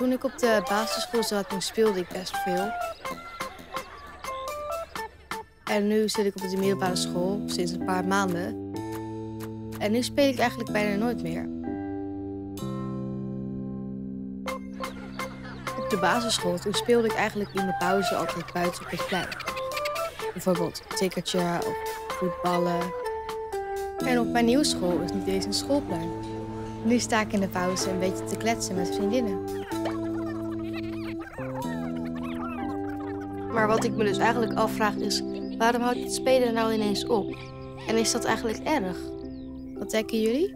Toen ik op de basisschool zat, toen speelde ik best veel. En nu zit ik op de middelbare school, sinds een paar maanden. En nu speel ik eigenlijk bijna nooit meer. Op de basisschool, toen speelde ik eigenlijk in de pauze altijd buiten op het plein. Bijvoorbeeld tikkertje of voetballen. En op mijn nieuwe school is niet eens een schoolplein. Nu sta ik in de pauze een beetje te kletsen met vriendinnen. Maar wat ik me dus eigenlijk afvraag is, waarom houdt het spelen nou ineens op? En is dat eigenlijk erg? Wat denken jullie?